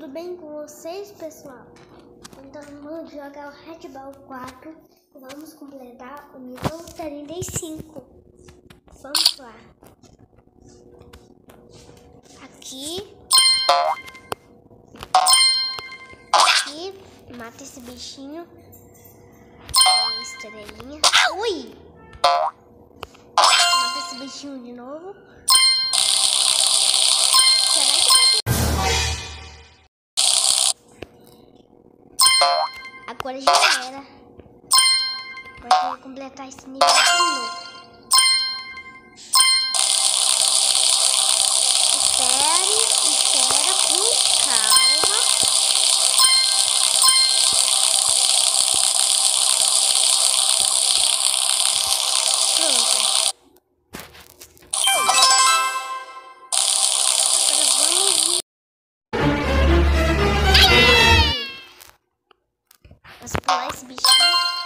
tudo bem com vocês, pessoal? Então vamos jogar o Red Ball 4 e vamos completar o nível 35. Vamos lá. Aqui. Aqui. Mata esse bichinho. Estrelinha. Ui! Mata esse bichinho de novo. Agora já era. Agora tem que completar esse nível de novo. Espere, Vamos pular esse bichinho.